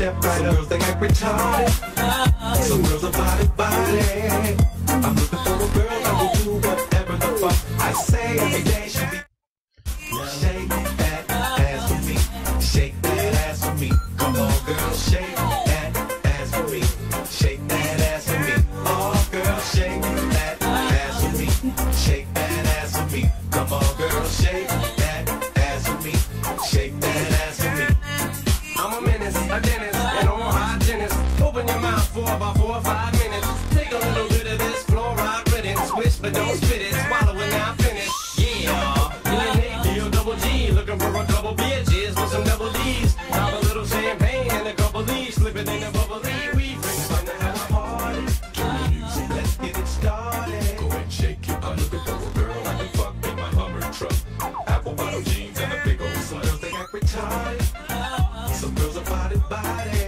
step right up. Girls, they act retarded. Some girls are body, body. I'm looking for a girl that will do whatever the fuck I say every day. She be about four or five minutes. Take a little bit of this fluoride riddance. Swish, but don't spit it. Swallow it now, finish. Yeah. Double G. Looking for a couple bitches with some double D's. Pop a little champagne and a couple D's. Slip it in a bubbly. We drink some to have a party. Let's get it started. Go and shake it. I'm for a girl I can fuck in my Hummer truck. Apple bottom jeans and a big old slut. Girls, they act retarded. Some girls are body, body.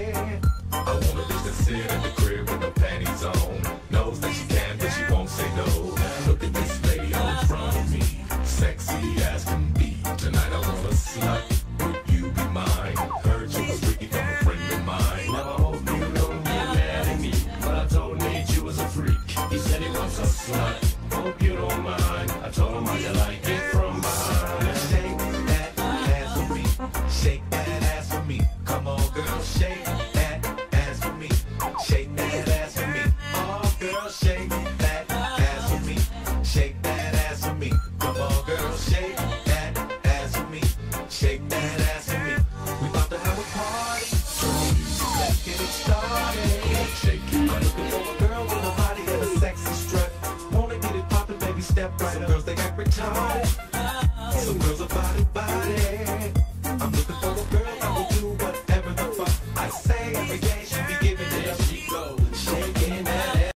Shake that ass for me. got some girls, they act retarded. Some girls are body, body. I'm looking for a girl